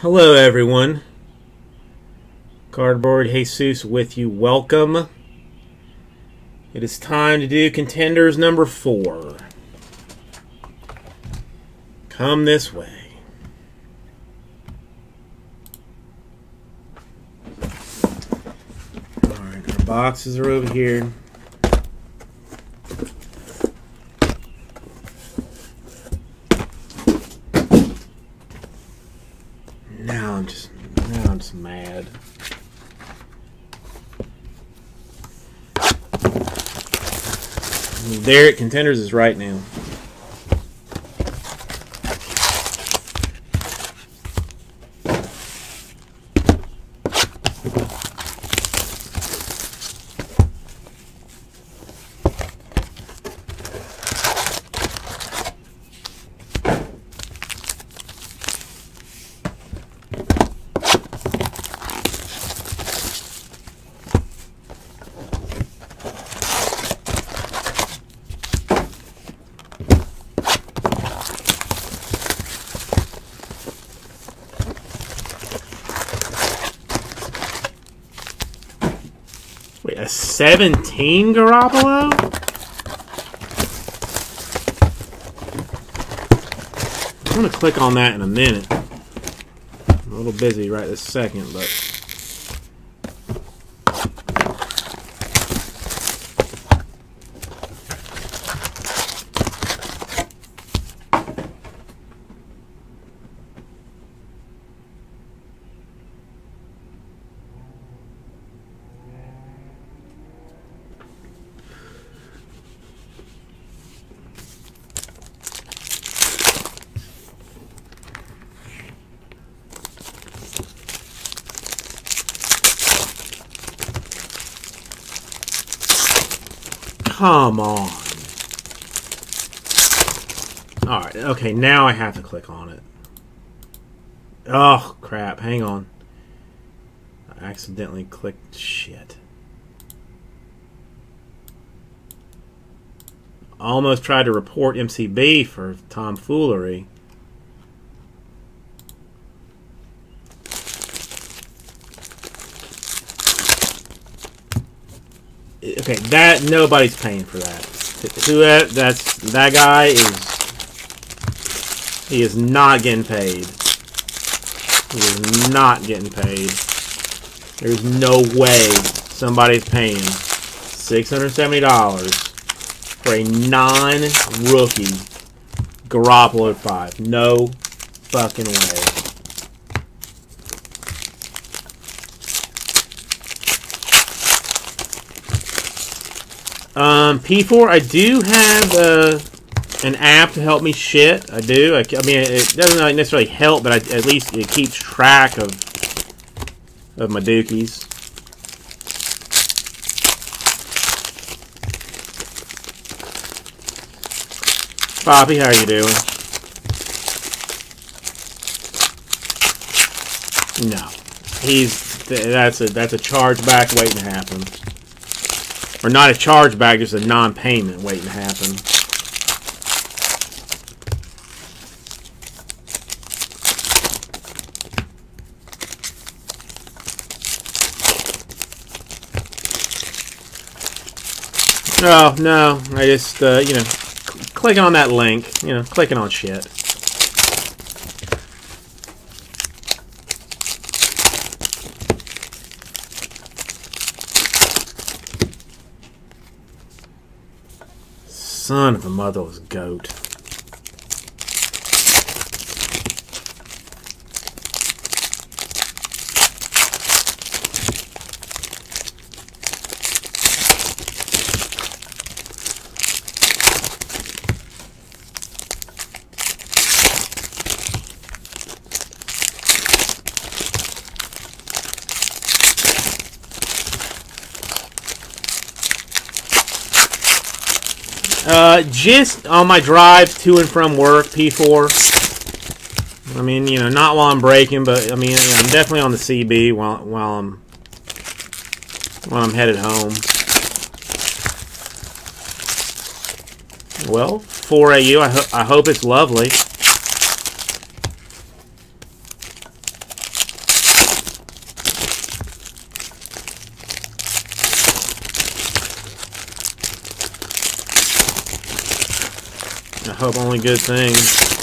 Hello, everyone. Cardboard Jesus with you. Welcome. It is time to do contenders number four. Come this way. Alright, our boxes are over here. Now I'm just now I'm just mad. At contenders is right now. Wait, a 17 Garoppolo? I'm gonna click on that in a minute. I'm a little busy right this second, but come on. Alright, okay, now I have to click on it. Oh, crap, hang on. I accidentally clicked shit. Almost tried to report MCB for tomfoolery. Okay, that nobody's paying for that. Who that? That's that guy is. He is not getting paid. He is not getting paid. There's no way somebody's paying six hundred seventy dollars for a non-rookie Garoppolo five. No fucking way. Um, P4, I do have uh, an app to help me shit. I do. I, I mean, it doesn't necessarily help, but I, at least it keeps track of of my dookies. Poppy, how are you doing? No, he's that's a that's a chargeback waiting to happen. Or not a chargeback, just a non-payment waiting to happen. Oh, no. I just, uh, you know, cl clicking on that link. You know, clicking on shit. Son of a motherless goat. Uh, just on my drive to and from work, P4. I mean, you know, not while I'm breaking, but I mean, you know, I'm definitely on the CB while while I'm while I'm headed home. Well, 4AU, I, ho I hope it's lovely. Hope only good things.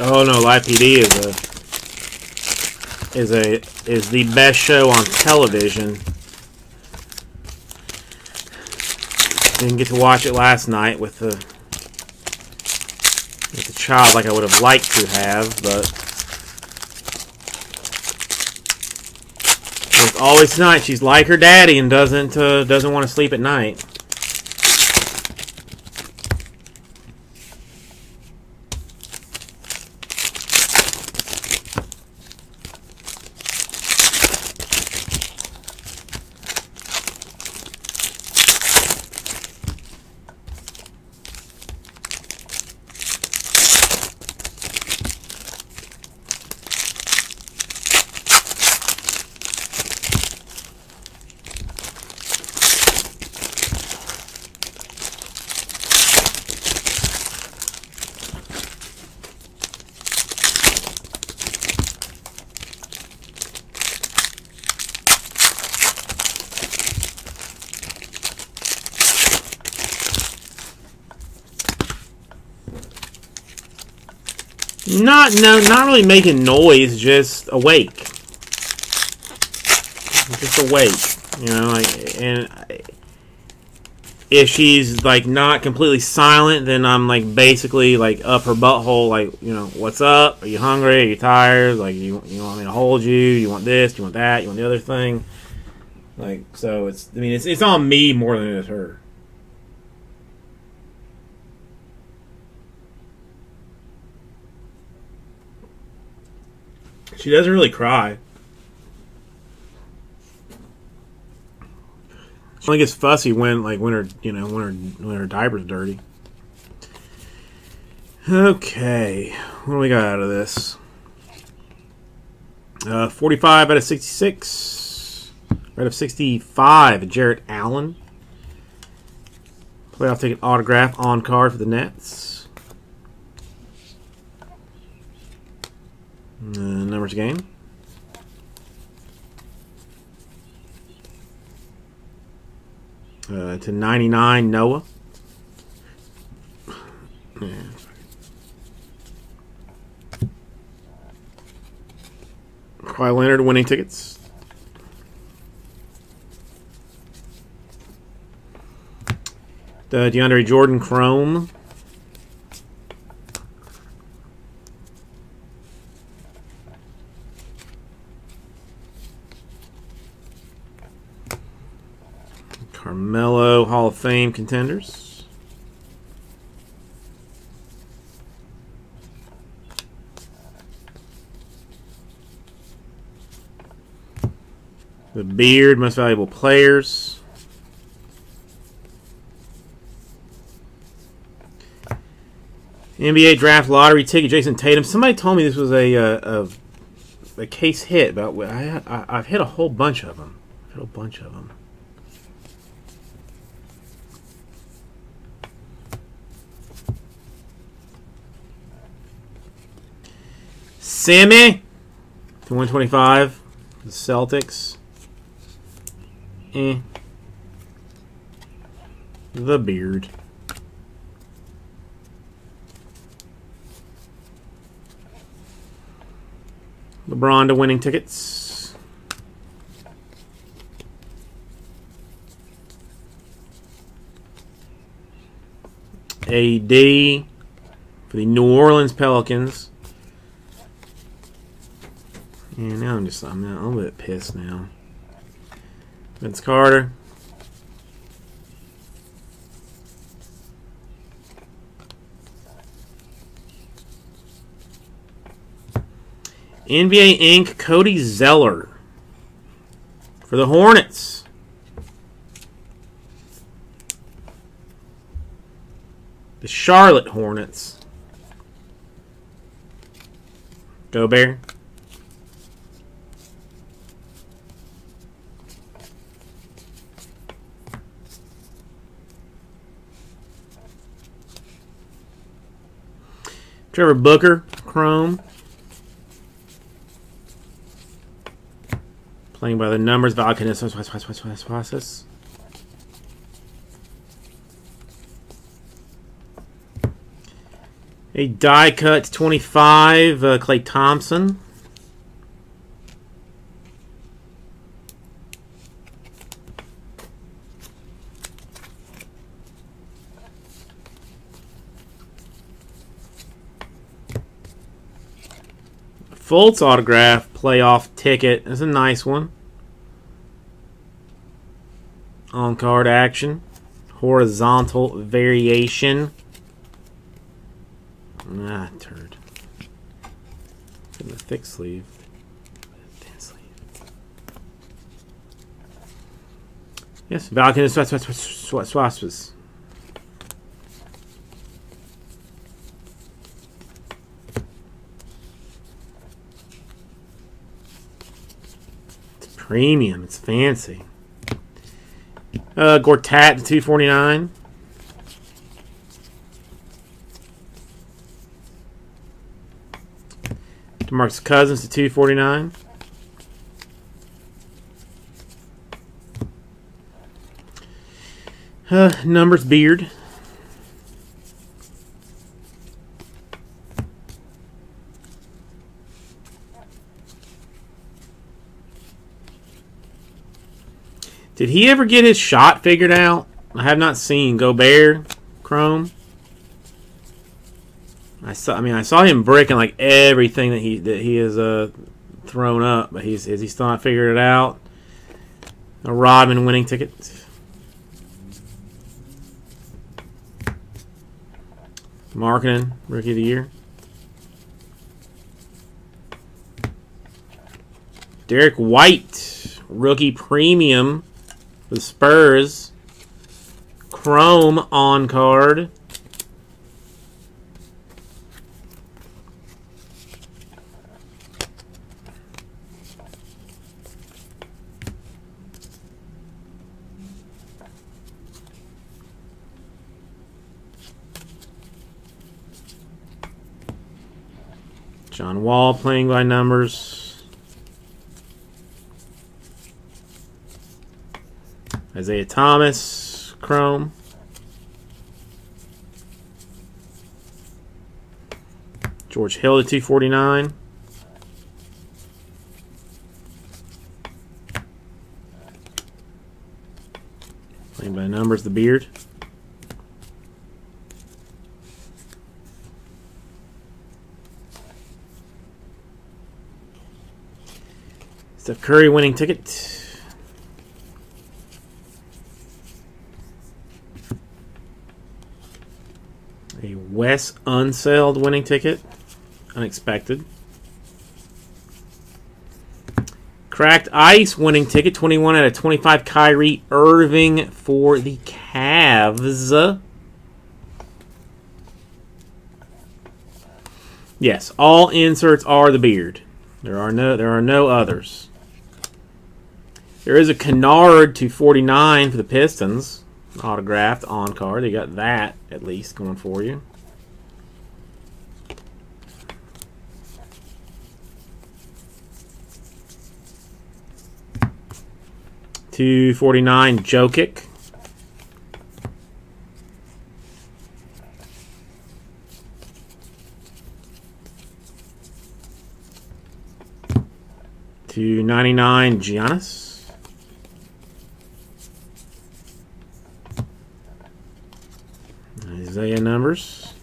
Oh no, Live PD is a is a is the best show on television. Didn't get to watch it last night with the with the child like I would have liked to have, but it's always tonight. She's like her daddy and doesn't uh, doesn't want to sleep at night. Not no, not really making noise, just awake. Just awake, you know, like and if she's like not completely silent, then I'm like basically like up her butthole, like you know, what's up? Are you hungry? Are you tired? Like you you want me to hold you? You want this? You want that? You want the other thing? Like so, it's I mean it's it's on me more than it is her. She doesn't really cry. She only gets fussy when, like, when her, you know, when her, when her diaper's dirty. Okay, what do we got out of this? Uh, 45 out of 66. Out of 65, Jarrett Allen. Playoff ticket autograph on card for the Nets. Uh, numbers game. Uh, to 99, Noah. Yeah. Kawhi Leonard winning tickets. The DeAndre Jordan Chrome. Carmelo Hall of Fame contenders. The Beard, most valuable players. NBA draft lottery ticket, Jayson Tatum. Somebody told me this was a a, a, a case hit, but I, I, have hit a whole bunch of them. Hit a bunch of them. Sammy to 125. The Celtics. Eh. The beard. LeBron to winning tickets. AD for the New Orleans Pelicans. And now I'm just I'm a little bit pissed now. Vince Carter. NBA Ink. Cody Zeller for the Hornets. The Charlotte Hornets. Gobert. Trevor Booker, Chrome. Playing by the numbers, Valkanis, A die cut 25, uh, Klay Thompson. Fultz autograph playoff ticket. That's a nice one. On card action. Horizontal variation. Ah, turd. In the thick sleeve. Thin sleeve. Yes, Valkyrie Swaspas. Premium. It's fancy. Uh, Gortat 249. DeMarcus Cousins to 249. Uh, numbers beard. Did he ever get his shot figured out? I have not seen Gobert Chrome. I saw. I mean, I saw him breaking like everything that he that he has uh, thrown up, but he's is he still not figured it out? A Rodman winning ticket. Marketing rookie of the year. Derrick White rookie premium the Spurs. Chrome on card. John Wall playing by numbers. Isaiah Thomas, Chrome. George Hill to 249. Playing by numbers, the beard. Steph Curry winning ticket. A Wes Unseld winning ticket. Unexpected. Cracked Ice winning ticket. 21 out of 25. Kyrie Irving for the Cavs. Yes, all inserts are the beard. There are no there are no others. There is a Kennard to 49 for the Pistons autographed on card. You got that at least going for you. 249 Jokic. Two ninety nine Giannis. Isaiah numbers.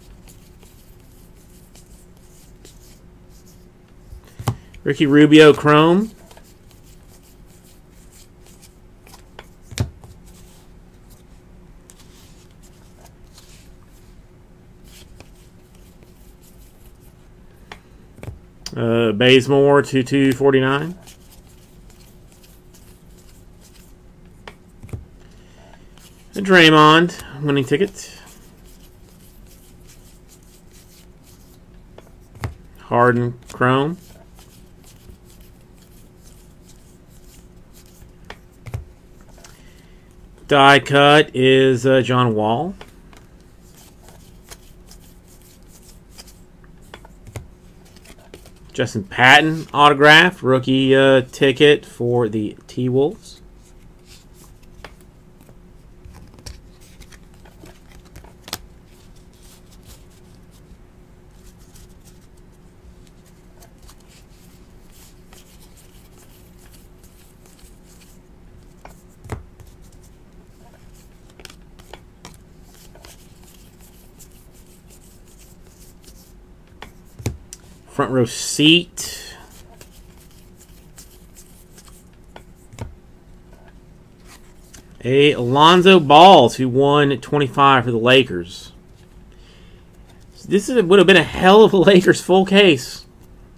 Ricky Rubio Chrome. Bazemore to 249. A Draymond winning ticket. Harden Chrome. Die cut is uh, John Wall. Justin Patton autograph, rookie uh, ticket for the T Wolves. Row seat. A Alonzo Balls, who won 25 for the Lakers. This is, would have been a hell of a Lakers full case.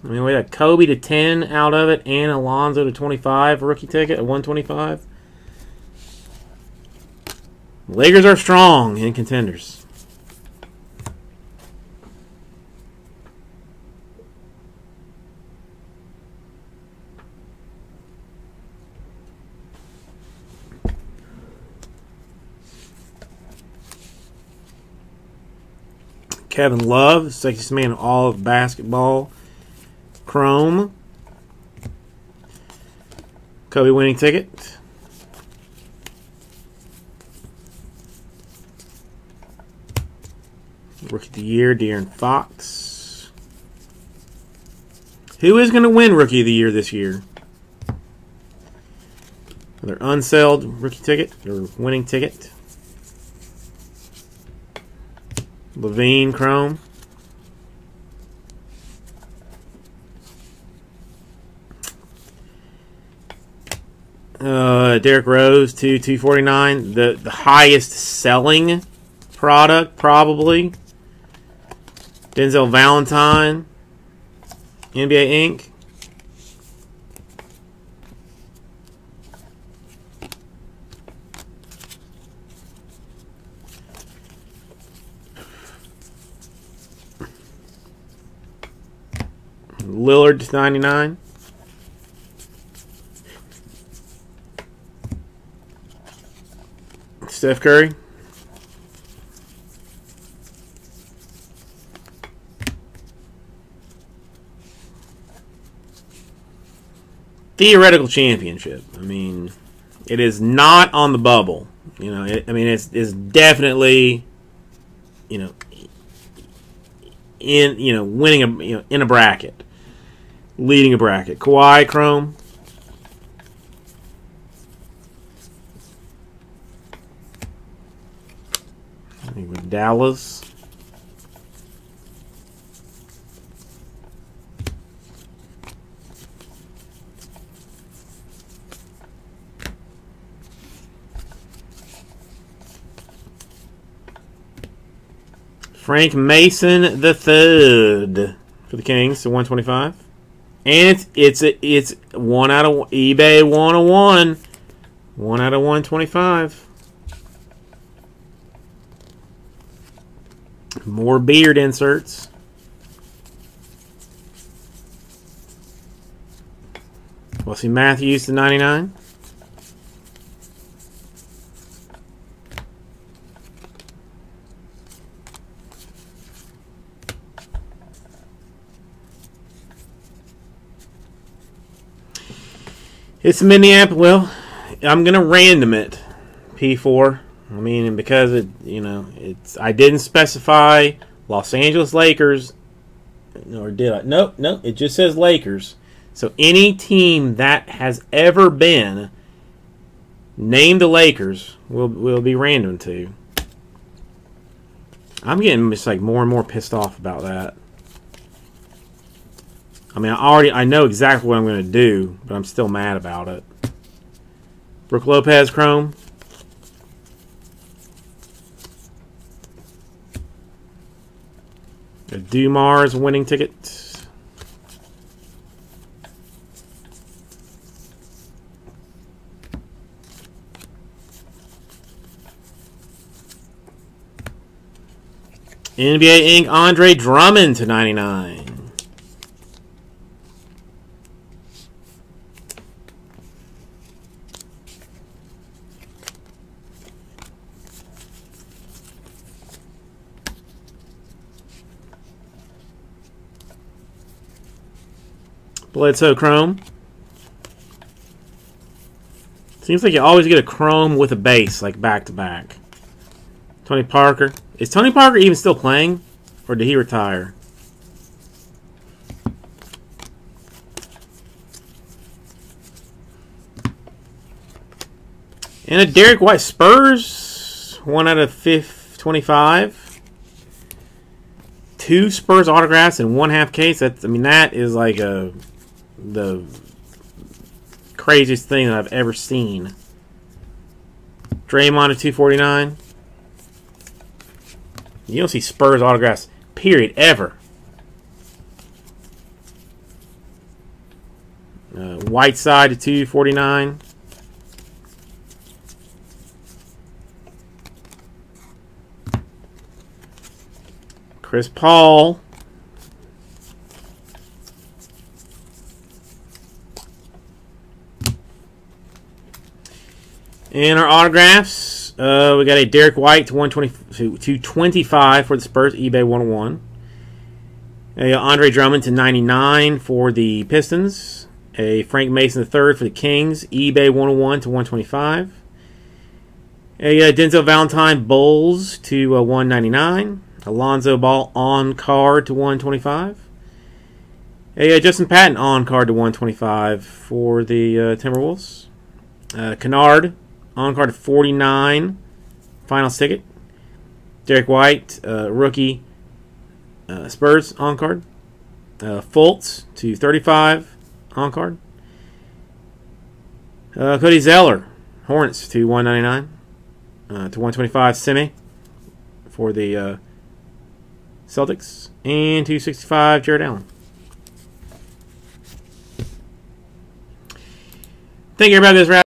I mean, we had Kobe to 10 out of it and Alonzo to 25 rookie ticket at 125. Lakers are strong in contenders. Kevin Love, sexiest man in all of basketball. Chrome. Kobe winning ticket. Rookie of the Year, De'Aaron Fox. Who is going to win Rookie of the Year this year? Another unsold rookie ticket or winning ticket. LaVine Chrome. Uh, Derrick Rose to 249. The the highest selling product probably. Denzel Valentine. NBA Ink. Lillard 99. Steph Curry. Theoretical championship. I mean, it is not on the bubble. You know, it, I mean, it's, it's definitely, you know, in you know winning a you know in a bracket leading a bracket. Kawhi Chrome. Dallas. Frank Mason the third for the Kings to 125. And it's it's a, it's one out of eBay 101. One out of 125. More beard inserts. We'll see Matthews to 99. It's Minneapolis. Well, I'm gonna random it. P4. I mean, because it, you know, it's I didn't specify Los Angeles Lakers, or did I? Nope, nope. It just says Lakers. So any team that has ever been named the Lakers will will be random to. I'm getting just like more and more pissed off about that. I mean, I already I know exactly what I'm going to do, but I'm still mad about it. Brook Lopez Chrome. A Dumars winning ticket. NBA Ink Andre Drummond to 99. Bledsoe Chrome. Seems like you always get a Chrome with a base, like back to back. Tony Parker. Is Tony Parker even still playing? Or did he retire? And a Derrick White Spurs. One out of fifth, 25. Two Spurs autographs in one half case. That's, I mean, that is like a the craziest thing that I've ever seen. Draymond at 249. You don't see Spurs autographs, period, ever. Uh, Whiteside at 249. Chris Paul. And our autographs. Uh, we got a Derrick White to 120 to 25 for the Spurs, eBay 101. A Andre Drummond to 99 for the Pistons. A Frank Mason III for the Kings, eBay 101 to 125. A uh, Denzel Valentine Bulls to uh, 199. Alonzo Ball on card to 125. A uh, Justin Patton on card to 125 for the uh, Timberwolves. Uh, Kennard on card 49. Final ticket. Derrick White, uh, rookie. Uh, Spurs on card. Uh, Fultz to 35 on card. Uh, Cody Zeller, Hornets to 199 uh, to 125 semi for the uh, Celtics and 265 Jarrett Allen. Thank you everybody. This